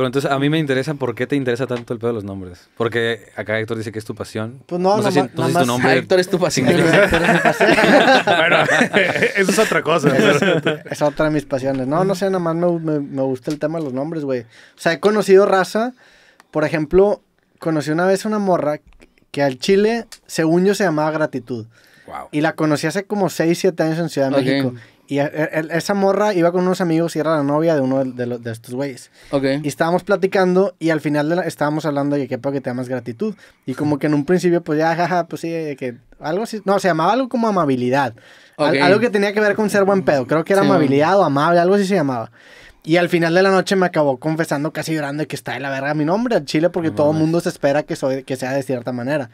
Pero entonces a mí me interesa, ¿por qué te interesa tanto el pedo de los nombres? Porque acá Héctor dice que es tu pasión. Pues no, no sé si, nomás- no sé si tu nombre... Ah, Héctor es tu pasión. Bueno, eso es otra cosa. Es otra de mis pasiones. No, no sé, nada más me, me- me gusta el tema de los nombres, güey. O sea, he conocido raza. Por ejemplo, conocí una vez una morra que al chile, según yo, se llamaba Gratitud. Wow. Y la conocí hace como 6, 7 años en Ciudad de Ok. México. Y e- esa morra iba con unos amigos y era la novia de uno de, de de estos güeyes. ok. Y estábamos platicando y al final de la- estábamos hablando de que para que te llamas gratitud. Y como que en un principio, pues ya, jaja, pues sí, que algo así. No, se llamaba algo como amabilidad. Al- algo que tenía que ver con ser buen pedo. Creo que era Sí. amabilidad o amable, algo así se llamaba. Y al final de la noche me acabó confesando, casi llorando, que está de la verga mi nombre al chile, porque No todo el mundo se espera que, soy, que sea de cierta manera.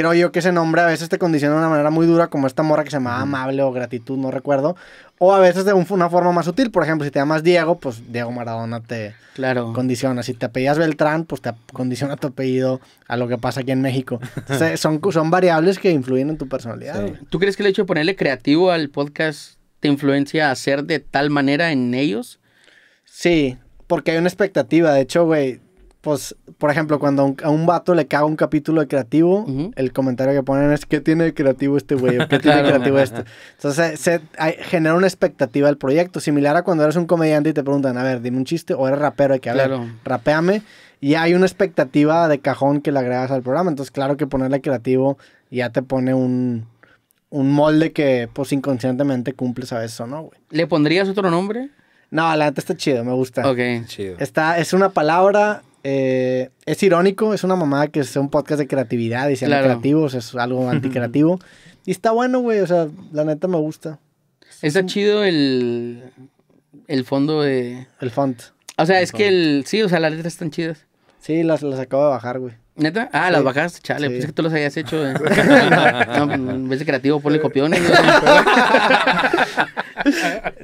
Creo yo que ese nombre a veces te condiciona de una manera muy dura, como esta morra que se llamaba amable o gratitud, no recuerdo. O a veces de un- una forma más sutil. Por ejemplo, si te llamas Diego, pues Diego Maradona te, Claro. condiciona. Si te apellidas Beltrán, pues te condiciona tu apellido a lo que pasa aquí en México. Entonces, son, son variables que influyen en tu personalidad. Sí. ¿Tú crees que el hecho de ponerle creativo al podcast te influencia a hacer de tal manera en ellos? Sí, porque hay una expectativa. De hecho, güey, pues, por ejemplo, cuando a un, a un vato le caga un capítulo de creativo, Ujú. el comentario que ponen es, ¿qué tiene de creativo este güey? ¿O ¿Qué tiene de creativo este? Entonces, se, hay- genera una expectativa del proyecto. Similar a cuando eres un comediante y te preguntan, a ver, dime un chiste, o eres rapero, hay que, ver, Claro. rapéame. Y hay una expectativa de cajón que le agregas al programa. Entonces, claro que ponerle creativo ya te pone un, un molde que, pues, inconscientemente cumples a veces o no, güey. ¿Le pondrías otro nombre? No, la neta está chido, me gusta. Ok. Chido. Está, es una palabra, eh, es irónico, es una mamada que es un podcast de creatividad y se llama Claro. creativos, es algo anticreativo. y está bueno, güey, o sea, la neta me gusta. Está chido el, el fondo de... El font. O sea, es que el... Sí, o sea, las letras están chidas. Sí, las, las acabo de bajar, güey. ¿Neta? Ah, Sí. las bajaste, chale. Sí. Pensé que tú las habías hecho. eh. no, en vez de creativo, ponle copiones.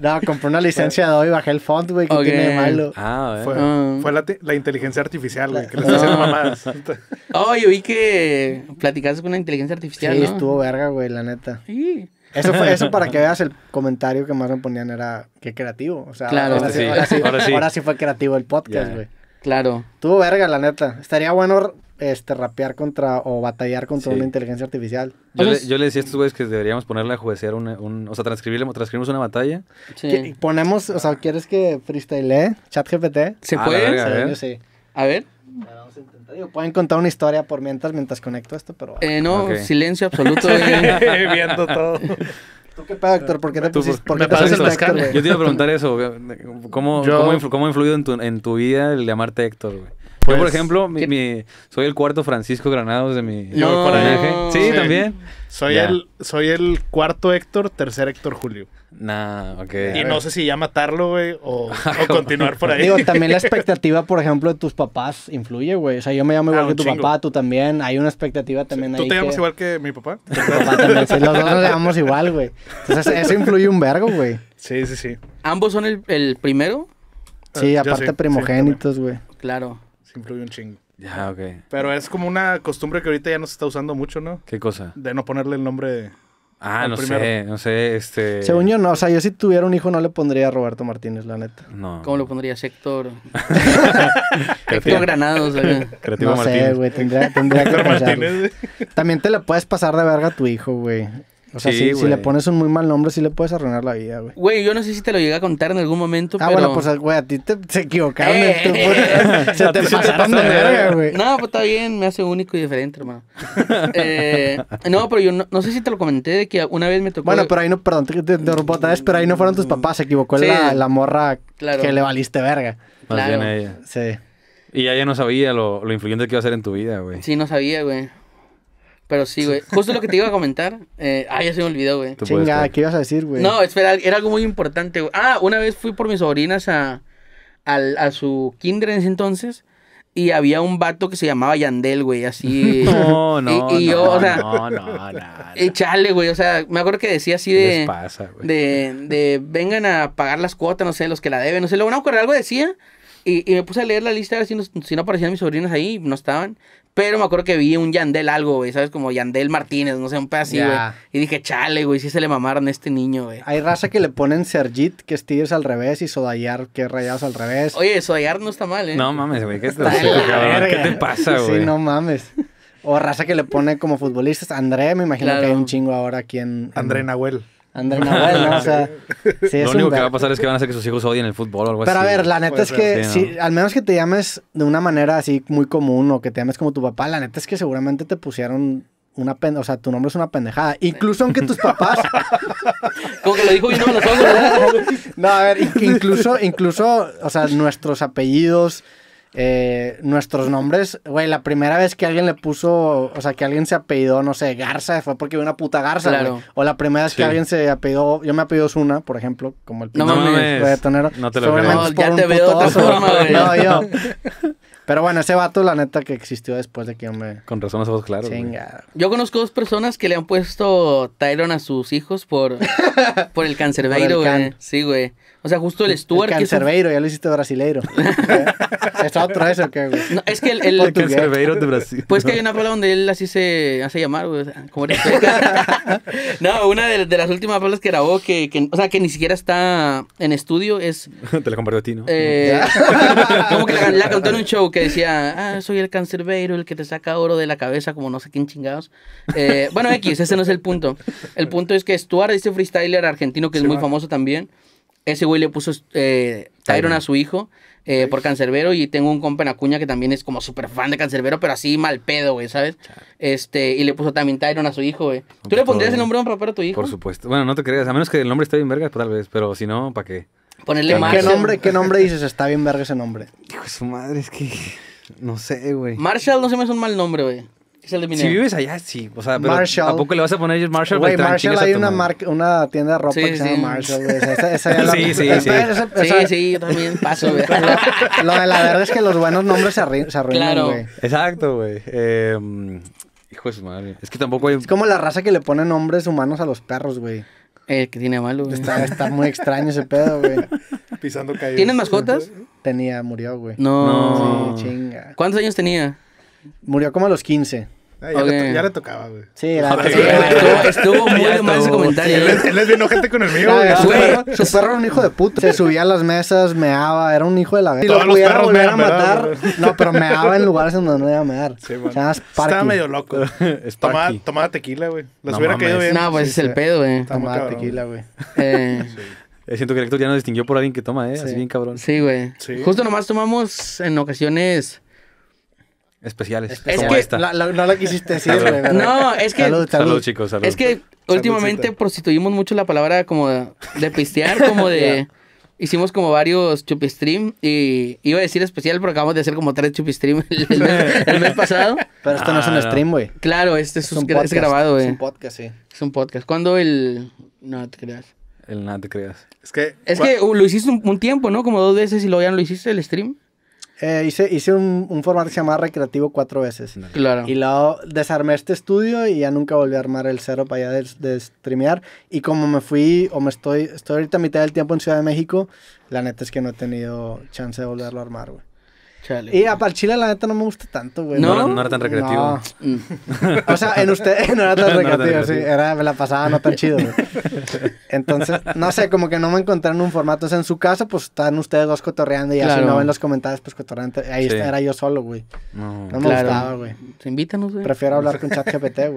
¿no? No, compré una licencia de hoy, bajé el font, güey, que Ok. tiene de malo. Ah, Fue. Ah. fue la, te- la inteligencia artificial, güey, que le está haciendo mamadas. Oh, yo vi que platicaste con una inteligencia Sí, artificial, ¿no? estuvo verga, güey, la neta. Sí. Eso fue eso para que veas el comentario que más me ponían era qué creativo. O sea, Claro. ahora, sí, Sí, ahora, sí, ahora sí. ahora sí fue creativo el podcast, güey. Claro. Tuvo verga, la neta. Estaría bueno este, rapear contra o batallar contra Sí. una inteligencia artificial. Yo, le, Entonces- yo le decía a estos güeyes que deberíamos ponerle a juecear una, un... O sea, transcribirle, transcribimos una batalla. Sí. ¿Qué- Ponemos, o sea, ¿quieres que freestyle chat GPT? ¿Se Ah, puede? verga. A ver. sí. A ver. Vamos a intentar. Digo, Pueden contar una historia por mientras, mientras conecto esto, pero... Eh, no, silencio absoluto. Viendo todo. ¿Tú qué pedo, Héctor? ¿Por qué te pusiste, por- por qué me te pusiste Héctor? Yo te iba a preguntar eso. ¿Cómo, Yo- cómo, influ- cómo ha influido en tu, en tu vida el llamarte Héctor, güey? Pues, yo, por ejemplo, mi, ¿qué- mi- soy el cuarto Francisco Granados de mi No. personaje. Sí, Sí. también. Soy Ya. el, soy el cuarto Héctor, tercer Héctor Julio. Nah, ok. Y no sé si ya matarlo, güey, o, o continuar por ahí. Digo, también la expectativa, por ejemplo, de tus papás influye, güey. O sea, yo me llamo igual Ah, que tu chingo. papá, tú también. Hay una expectativa también ahí ¿Tú te llamas que- igual que mi papá? Tu papá también, sí, los dos nos llamamos igual, güey. Entonces, eso influye un vergo, güey. Sí, sí, sí. ¿Ambos son el, el primero? Sí, Yo aparte sí, primogénitos, güey. Claro. Influye un chingo. Ya, ok. Pero es como una costumbre que ahorita ya no se está usando mucho, ¿no? ¿Qué cosa? De no ponerle el nombre. Ah, no primero. sé, no sé, este... Según yo, no. O sea, yo si tuviera un hijo no le pondría a Roberto Martínez, la neta. No. ¿Cómo lo pondrías? Héctor. Creativo. Héctor Granados. güey. Creativo no Martínez. sé, güey. Tendría, tendría que. Martínez. También te le puedes pasar de verga a tu hijo, güey. O sea, Sí, si, le pones un muy mal nombre, sí le puedes arruinar la vida, güey. Güey, yo no sé si te lo llegué a contar en algún momento, Ah, pero... bueno, pues, güey, a ti te, se equivocaron. Eh, eh, se te pasaron de verga, güey. No, pues está bien, me hace único y diferente, hermano. Eh, no, pero yo no, no sé si te lo comenté de que una vez me tocó... Bueno, pero ahí no, perdón, te, te interrumpo otra vez, pero ahí no fueron tus papás, se equivocó Sí. la, la morra Claro. que le valiste verga. Más Claro. bien ella. Sí. Y ella no sabía lo, lo influyente que iba a ser en tu vida, güey. Sí, no sabía, güey. Pero sí, güey. Justo lo que te iba a comentar. Eh, ah, ya se me olvidó, güey. Chinga. ¿qué ibas a decir, güey? No, espera, era algo muy importante, güey. Ah, una vez fui por mis sobrinas a, al- a su kinder en ese entonces. Y había un vato que se llamaba Yandel, güey, así. No, no, Y- y no, yo, o sea- no, no, no. Chale, güey. O sea, me acuerdo que decía así ¿Qué de. les pasa, güey? de, de vengan a pagar las cuotas, no sé, los que la deben, no sé, luego no, algo decía. Y, y me puse a leer la lista a ver si no, si no aparecían mis sobrinos ahí, no estaban. Pero me acuerdo que vi un Yandel algo, güey, ¿sabes? Como Yandel Martínez, no sé, un pedacito, güey. Y dije, chale, güey, sí se le mamaron a este niño, güey. Hay raza que le ponen Sergit, que es Tigres al revés, y Sodayar, que es Rayados al revés. Oye, Soyar no está mal, ¿eh? No mames, güey. ¿Qué? ¿Qué te pasa, güey? Sí, no mames. O raza que le pone como futbolistas. André, me imagino Claro. que hay un chingo ahora aquí en... en- André Nahuel. André Nahuel, ¿no? O sea, sí, es Lo un único que va a pasar es que van a hacer que sus hijos odien el fútbol o algo Pero a así. ver, la neta es ser. que Sí, ¿no? si, al menos que te llames de una manera así muy común o que te llames como tu papá, la neta es que seguramente te pusieron una pen, o sea, tu nombre es una pendejada. Incluso aunque tus papás, Como que lo dijo viendo los ojos, ¿verdad? no, a ver, in- incluso, incluso, o sea, nuestros apellidos, eh, nuestros nombres, güey, la primera vez que alguien le puso, o sea, que alguien se apellidó, no sé, Garza, fue porque vi una puta Garza, Claro. güey. O la primera vez Sí. que alguien se apellidó, yo me apellido Zuna, por ejemplo, como el No reggaetonero. No te lo creo. No, ya un te veo de otra putoso. forma, güey. No, yo. Pero bueno, ese vato, la neta, que existió después de que yo me... Con razón los ojos claros. Yo conozco dos personas que le han puesto Tyron a sus hijos por, por el cancerbeiro, güey. can. Sí, güey. O sea, justo el Stuart. el que es un- cancerbeiro, ya lo hiciste brasileiro. ¿Es otro eso o qué, güey? No, es que el, el- El cancerbeiro de Brasil. Pues que hay una palabra donde él así se hace llamar, güey. como eres No, una de, de las últimas palabras que grabó, que, que, o sea, que ni siquiera está en estudio, es. Te la compartió a ti, ¿no? eh, como que la, la cantó en un show que decía, ah, soy el cancerbeiro, el que te saca oro de la cabeza, como no sé quién chingados. Eh, bueno, X, ese no es el punto. El punto es que Stuart, este freestyler argentino que es Sí, muy famoso también, ese güey le puso eh, Tyron a su hijo eh, por Cancerbero y tengo un compa en Acuña que también es como súper fan de Cancerbero, pero así mal pedo, güey, ¿sabes? Este, y le puso también Tyron a su hijo, güey. ¿Tú le pondrías el nombre un rapero a tu hijo? Por supuesto. Bueno, no te creas. A menos que el nombre esté bien verga, pues tal vez. Pero si no, ¿para qué? Ponerle ¿Qué, Marshall. nombre, ¿Qué nombre dices? Está bien verga ese nombre. Hijo de su madre, es que... No sé, güey. Marshall no se me hace un mal nombre, güey. Es el de mi Si vives allá, sí. O sea, pero Marshall. ¿a poco le vas a poner Marshall? Güey, Marshall hay una, marca, una tienda de ropa Sí, que se llama Marshall, güey. Esa, esa- esa ya la- Sí, sí, esa- sí. esa- Sí, sí, yo también paso, güey. Lo de la verdad es que los buenos nombres se, arruinan, Claro. güey. Exacto, güey. Eh, hijo de su madre. Es que tampoco hay... Es como la raza que le pone nombres humanos a los perros, güey. Eh, que tiene malo, güey. Está, está muy extraño ese pedo, güey. Pisando calles. ¿Tienes mascotas? Tenía, murió, güey. No. Sí, chinga. ¿Cuántos años tenía? Murió como a los 15. Ah, ya, le ya le tocaba, güey. Sí. Joder, Sí, estuvo, estuvo muy más ese comentario. Él güey. es, él es bien ojete con el mío, güey. su, perro, su perro era un hijo de puta. Se subía a las mesas, meaba, era un hijo de la verga. Si lo Todos los pudiera volver a mean, ¿verdad, matar. No, pero meaba en lugares en donde no iba a mear. Sí, Estaba medio loco. Es Tomaba, tomaba tequila, güey. Les No hubiera mames. caído bien. No, pues Sí, es el pedo, güey. Tomaba cabrón. tequila, güey. Eh, Eh, siento que el Héctor ya no distinguió por alguien que toma, ¿eh? Sí. Así bien cabrón. sí, güey. Sí. Justo nomás tomamos en ocasiones. Especiales. Es como que esta. la- la- no la quisiste decir, güey. pero- No, es que. Salud, Salud, salud. chicos, salud. Es que últimamente prostituimos mucho la palabra como de, de pistear, como de... Hicimos como varios chupistream y iba a decir especial porque acabamos de hacer como tres chupistream el, el mes, el mes pasado. Pero esto no es un Ah, stream, güey. Claro, este es, un es podcast. grabado, Es güey. un podcast, sí. Es un podcast. ¿Cuándo el...? No te creas. El nada te creas. Es que. Es que uh, lo hiciste un, un tiempo, ¿no? Como dos veces y luego ya no lo hiciste el stream. Eh, hice hice un, un formato que se llamaba Recreativo cuatro veces. Claro. Y luego desarmé este estudio y ya nunca volví a armar el cero para allá de, de streamear. Y como me fui, o me estoy, estoy ahorita a mitad del tiempo en Ciudad de México, la neta es que no he tenido chance de volverlo a armar, güey. Chale. Y a Chile la neta no me gusta tanto, güey. ¿No? No, era- no era tan recreativo. No. Mm. O sea, en usted no era tan No era tan recreativo, sí. recreativo. Era, me la pasaba no tan chido, güey. Entonces, no sé, como que no me encontré en un formato. O sea, en su casa, pues están ustedes dos cotorreando y Claro. no ven los comentarios, pues cotorreando. Ahí Sí. era yo solo, güey. No. No me Claro. gustaba, güey. Invítanos, güey. Prefiero hablar con ChatGPT, güey.